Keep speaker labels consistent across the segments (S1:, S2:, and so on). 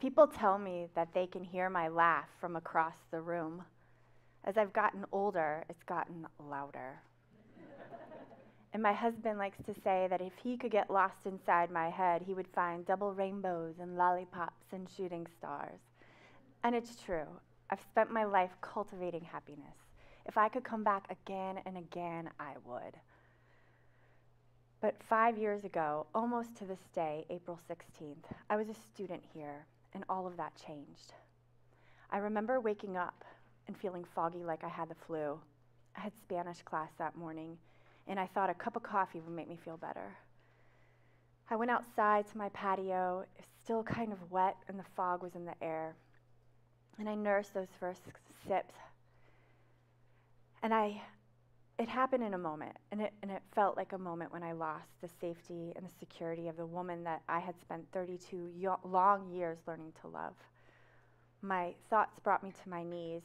S1: People tell me that they can hear my laugh from across the room. As I've gotten older, it's gotten louder. and my husband likes to say that if he could get lost inside my head, he would find double rainbows and lollipops and shooting stars. And it's true. I've spent my life cultivating happiness. If I could come back again and again, I would. But five years ago, almost to this day, April 16th, I was a student here, and all of that changed. I remember waking up and feeling foggy like I had the flu. I had Spanish class that morning, and I thought a cup of coffee would make me feel better. I went outside to my patio. It was still kind of wet, and the fog was in the air. And I nursed those first sips. And I it happened in a moment, and it, and it felt like a moment when I lost the safety and the security of the woman that I had spent 32 yo- long years learning to love. My thoughts brought me to my knees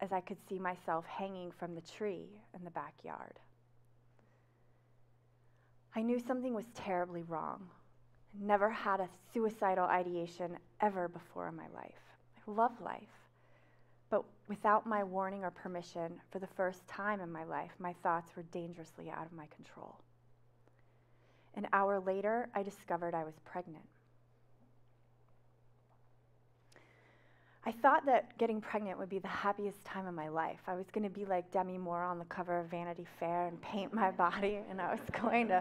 S1: as I could see myself hanging from the tree in the backyard. I knew something was terribly wrong. I never had a suicidal ideation ever before in my life. I love life. But without my warning or permission, for the first time in my life, my thoughts were dangerously out of my control. An hour later, I discovered I was pregnant. I thought that getting pregnant would be the happiest time of my life. I was going to be like Demi Moore on the cover of Vanity Fair and paint my body, and I was going to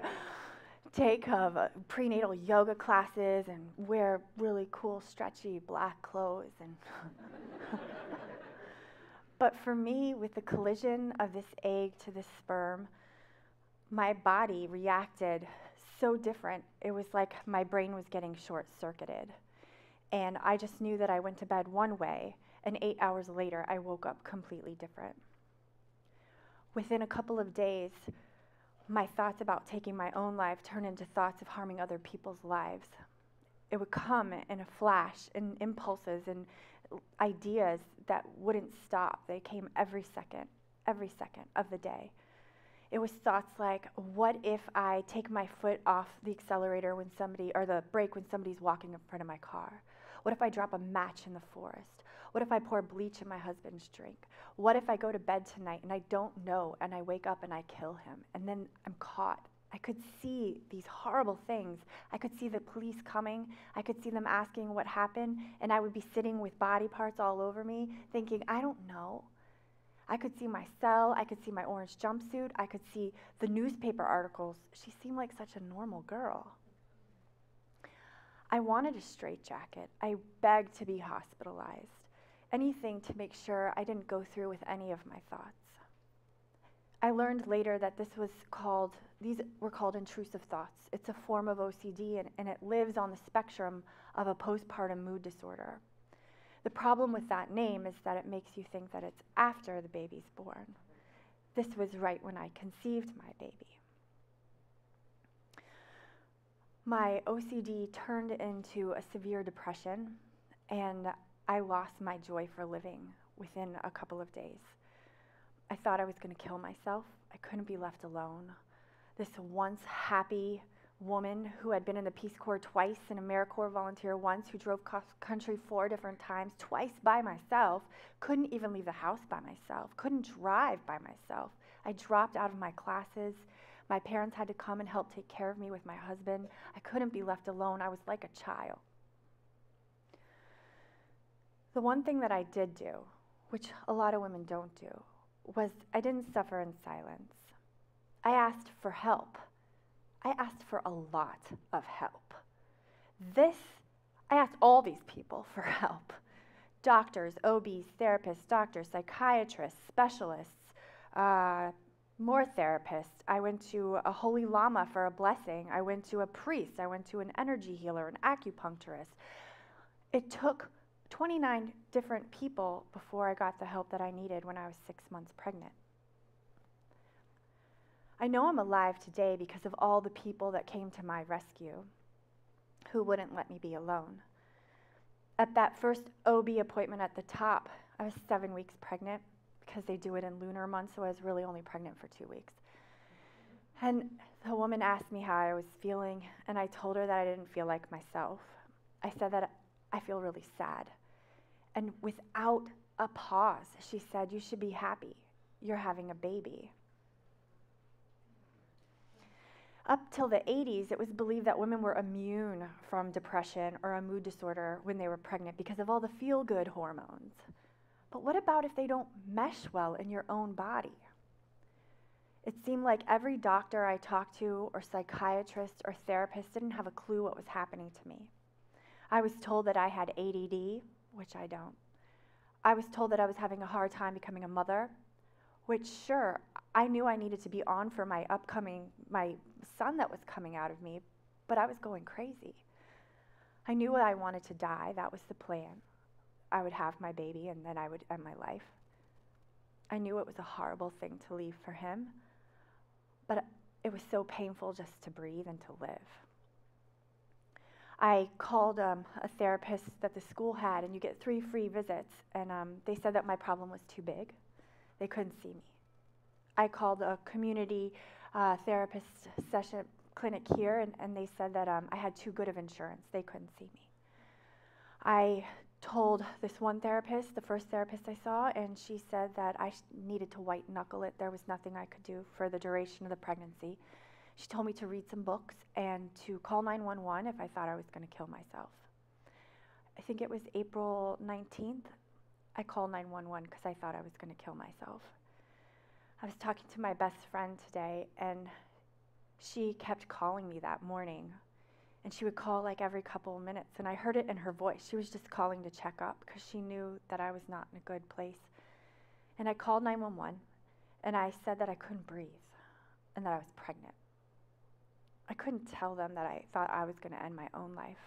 S1: take uh, prenatal yoga classes and wear really cool, stretchy black clothes and But for me, with the collision of this egg to this sperm, my body reacted so different. It was like my brain was getting short circuited. And I just knew that I went to bed one way, and eight hours later, I woke up completely different. Within a couple of days, my thoughts about taking my own life turned into thoughts of harming other people's lives. It would come in a flash, in impulses and ideas that wouldn't stop. They came every second, every second of the day. It was thoughts like, what if I take my foot off the accelerator when somebody, or the brake when somebody's walking in front of my car? What if I drop a match in the forest? What if I pour bleach in my husband's drink? What if I go to bed tonight and I don't know and I wake up and I kill him and then I'm caught I could see these horrible things. I could see the police coming. I could see them asking what happened, and I would be sitting with body parts all over me, thinking, I don't know. I could see my cell. I could see my orange jumpsuit. I could see the newspaper articles. She seemed like such a normal girl. I wanted a straitjacket. I begged to be hospitalized. Anything to make sure I didn't go through with any of my thoughts. I learned later that this was called, these were called intrusive thoughts. It's a form of OCD and, and it lives on the spectrum of a postpartum mood disorder. The problem with that name is that it makes you think that it's after the baby's born. This was right when I conceived my baby. My OCD turned into a severe depression, and I lost my joy for living within a couple of days. I thought I was going to kill myself. I couldn't be left alone. This once happy woman who had been in the Peace Corps twice and AmeriCorps volunteer once, who drove cross country four different times, twice by myself, couldn't even leave the house by myself, couldn't drive by myself. I dropped out of my classes. My parents had to come and help take care of me with my husband. I couldn't be left alone. I was like a child. The one thing that I did do, which a lot of women don't do, was I didn't suffer in silence. I asked for help. I asked for a lot of help. This, I asked all these people for help doctors, OBs, therapists, doctors, psychiatrists, specialists, uh, more therapists. I went to a holy lama for a blessing. I went to a priest. I went to an energy healer, an acupuncturist. It took 29 different people before I got the help that I needed when I was six months pregnant. I know I'm alive today because of all the people that came to my rescue who wouldn't let me be alone. At that first OB appointment at the top, I was seven weeks pregnant because they do it in lunar months, so I was really only pregnant for two weeks. And the woman asked me how I was feeling, and I told her that I didn't feel like myself. I said that I feel really sad. And without a pause, she said, You should be happy. You're having a baby. Up till the 80s, it was believed that women were immune from depression or a mood disorder when they were pregnant because of all the feel good hormones. But what about if they don't mesh well in your own body? It seemed like every doctor I talked to, or psychiatrist, or therapist didn't have a clue what was happening to me. I was told that I had ADD, which I don't. I was told that I was having a hard time becoming a mother, which, sure, I knew I needed to be on for my upcoming, my son that was coming out of me, but I was going crazy. I knew I wanted to die. That was the plan. I would have my baby and then I would end my life. I knew it was a horrible thing to leave for him, but it was so painful just to breathe and to live. I called um, a therapist that the school had, and you get three free visits, and um, they said that my problem was too big. They couldn't see me. I called a community uh, therapist session clinic here, and, and they said that um, I had too good of insurance. They couldn't see me. I told this one therapist, the first therapist I saw, and she said that I needed to white knuckle it. There was nothing I could do for the duration of the pregnancy. She told me to read some books and to call 911 if I thought I was going to kill myself. I think it was April 19th. I called 911 because I thought I was going to kill myself. I was talking to my best friend today, and she kept calling me that morning. And she would call like every couple of minutes, and I heard it in her voice. She was just calling to check up because she knew that I was not in a good place. And I called 911, and I said that I couldn't breathe and that I was pregnant. I couldn't tell them that I thought I was going to end my own life.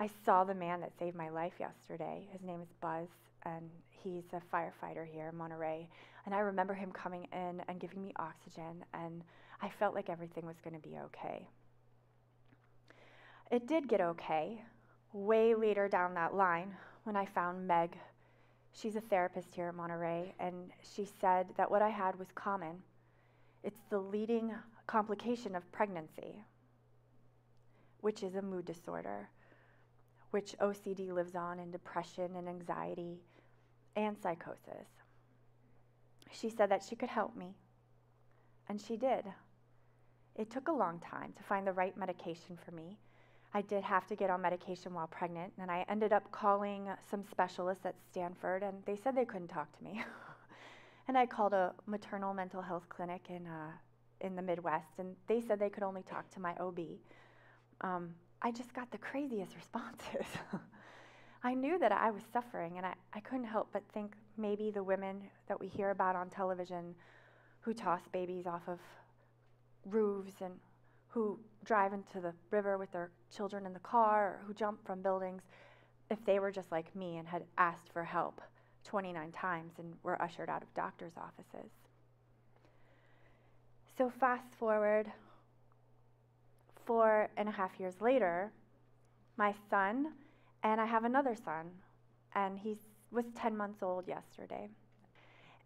S1: I saw the man that saved my life yesterday. His name is Buzz, and he's a firefighter here in Monterey. And I remember him coming in and giving me oxygen, and I felt like everything was going to be okay. It did get okay way later down that line when I found Meg. She's a therapist here at Monterey, and she said that what I had was common. It's the leading complication of pregnancy, which is a mood disorder, which OCD lives on, in depression and anxiety and psychosis. She said that she could help me, and she did. It took a long time to find the right medication for me. I did have to get on medication while pregnant, and I ended up calling some specialists at Stanford, and they said they couldn't talk to me. and I called a maternal mental health clinic in, uh, in the Midwest, and they said they could only talk to my OB. Um, I just got the craziest responses. I knew that I was suffering, and I, I couldn't help but think maybe the women that we hear about on television who toss babies off of roofs and who drive into the river with their children in the car or who jump from buildings, if they were just like me and had asked for help 29 times and were ushered out of doctors' offices. So, fast forward four and a half years later, my son, and I have another son, and he was 10 months old yesterday.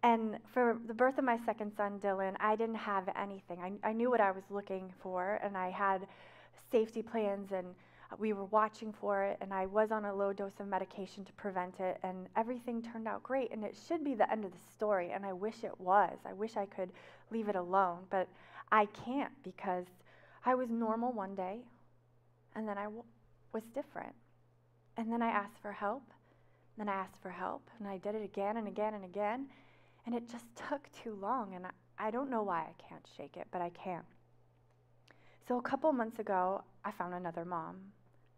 S1: And for the birth of my second son, Dylan, I didn't have anything. I, I knew what I was looking for, and I had safety plans, and we were watching for it, and I was on a low dose of medication to prevent it, and everything turned out great. And it should be the end of the story, and I wish it was. I wish I could leave it alone, but I can't because I was normal one day, and then I w- was different. And then I asked for help, then I asked for help, and I did it again and again and again. And it just took too long, and I, I don't know why I can't shake it, but I can't. So a couple months ago, I found another mom.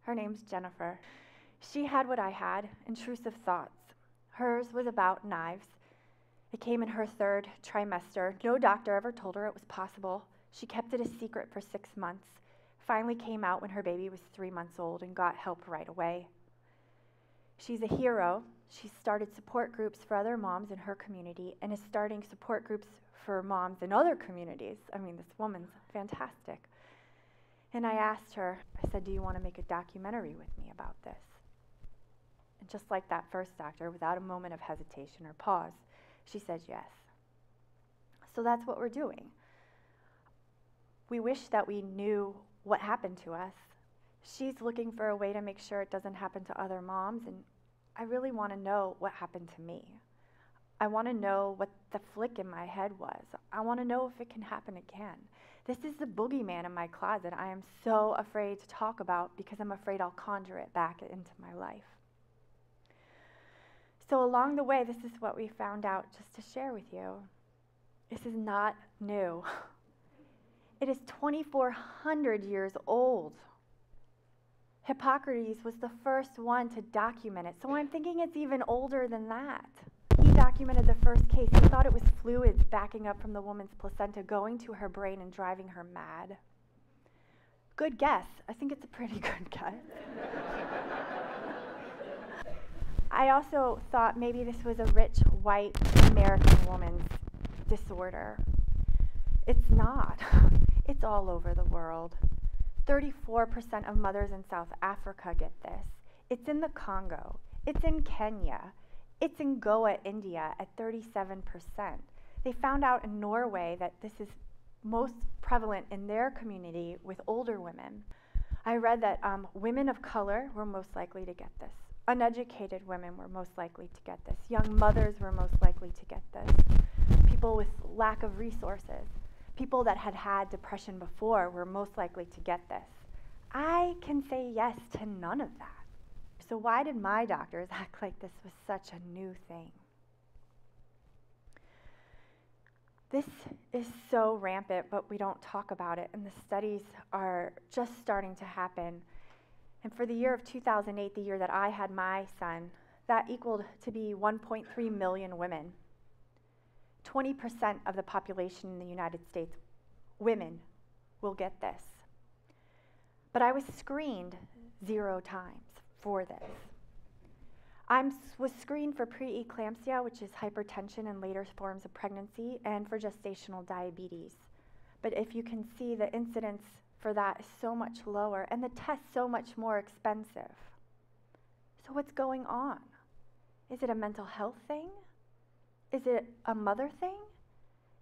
S1: Her name's Jennifer. She had what I had intrusive thoughts. Hers was about knives. It came in her third trimester. No doctor ever told her it was possible. She kept it a secret for six months. Finally came out when her baby was three months old and got help right away. She's a hero. She started support groups for other moms in her community and is starting support groups for moms in other communities. I mean, this woman's fantastic. And I asked her, I said, Do you want to make a documentary with me about this? And just like that first doctor, without a moment of hesitation or pause, she said yes. So that's what we're doing. We wish that we knew what happened to us she's looking for a way to make sure it doesn't happen to other moms. And I really want to know what happened to me. I want to know what the flick in my head was. I want to know if it can happen again. This is the boogeyman in my closet I am so afraid to talk about because I'm afraid I'll conjure it back into my life. So, along the way, this is what we found out just to share with you. This is not new. It is 2,400 years old. Hippocrates was the first one to document it, so I'm thinking it's even older than that. Documented the first case. He thought it was fluids backing up from the woman's placenta going to her brain and driving her mad. Good guess. I think it's a pretty good guess. I also thought maybe this was a rich white American woman's disorder. It's not. It's all over the world. 34% of mothers in South Africa get this. It's in the Congo. It's in Kenya. It's in Goa, India at 37%. They found out in Norway that this is most prevalent in their community with older women. I read that um, women of color were most likely to get this. Uneducated women were most likely to get this. Young mothers were most likely to get this. People with lack of resources people that had had depression before were most likely to get this. I can say yes to none of that. So, why did my doctors act like this was such a new thing? This is so rampant, but we don't talk about it, and the studies are just starting to happen. And for the year of 2008, the year that I had my son, that equaled to be 1.3 million women 20% of the population in the United States, women, will get this. But I was screened zero times for this. I was screened for preeclampsia, which is hypertension and later forms of pregnancy, and for gestational diabetes. But if you can see, the incidence for that is so much lower, and the test so much more expensive. So, what's going on? Is it a mental health thing? Is it a mother thing?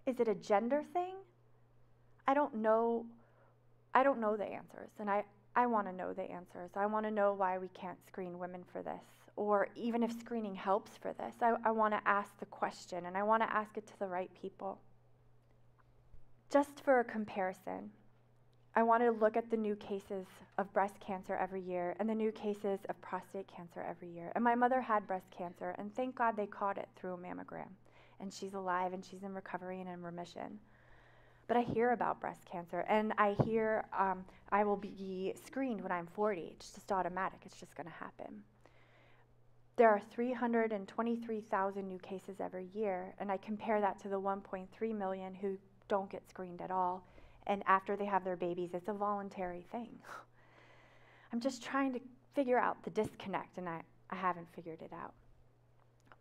S1: Is it a gender thing? I don't know. I don't know the answers, and I, I want to know the answers. I want to know why we can't screen women for this, or even if screening helps for this. I, I want to ask the question, and I want to ask it to the right people. Just for a comparison, I want to look at the new cases of breast cancer every year and the new cases of prostate cancer every year. And my mother had breast cancer, and thank God they caught it through a mammogram. And she's alive and she's in recovery and in remission. But I hear about breast cancer, and I hear um, I will be screened when I'm 40. It's just automatic, it's just going to happen. There are 323,000 new cases every year, and I compare that to the 1.3 million who don't get screened at all and after they have their babies, it's a voluntary thing. I'm just trying to figure out the disconnect, and I, I haven't figured it out.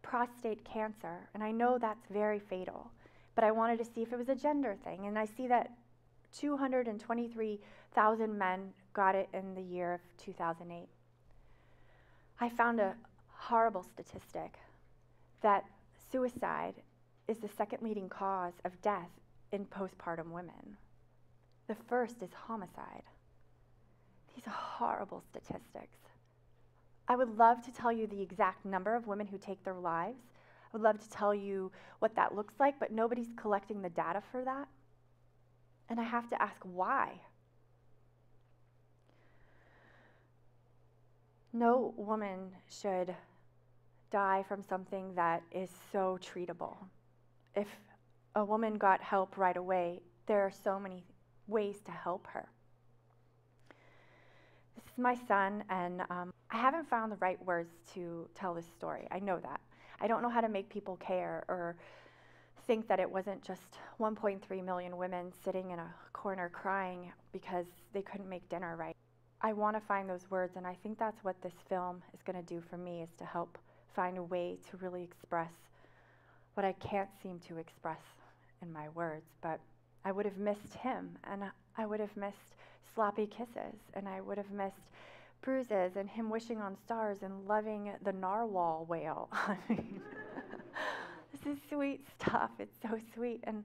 S1: Prostate cancer, and I know that's very fatal, but I wanted to see if it was a gender thing, and I see that 223,000 men got it in the year of 2008. I found a horrible statistic that suicide is the second leading cause of death in postpartum women. The first is homicide. These are horrible statistics. I would love to tell you the exact number of women who take their lives. I would love to tell you what that looks like, but nobody's collecting the data for that. And I have to ask why. No woman should die from something that is so treatable. If a woman got help right away, there are so many ways to help her. This is my son, and um, I haven't found the right words to tell this story. I know that. I don't know how to make people care or think that it wasn't just 1.3 million women sitting in a corner crying because they couldn't make dinner right. I want to find those words, and I think that's what this film is going to do for me is to help find a way to really express what I can't seem to express in my words. But I would have missed him, and I would have missed sloppy kisses, and I would have missed bruises, and him wishing on stars and loving the narwhal whale. I mean, this is sweet stuff. It's so sweet, and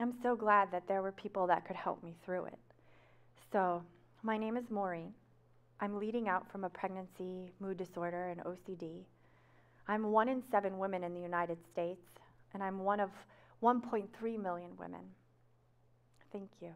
S1: I'm so glad that there were people that could help me through it. So, my name is Maureen. I'm leading out from a pregnancy, mood disorder, and OCD. I'm one in seven women in the United States, and I'm one of 1.3 million women. Thank you.